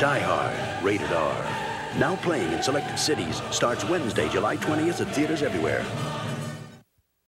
Die Hard, rated R. Now playing in selected cities, starts Wednesday, July 20th at theaters everywhere.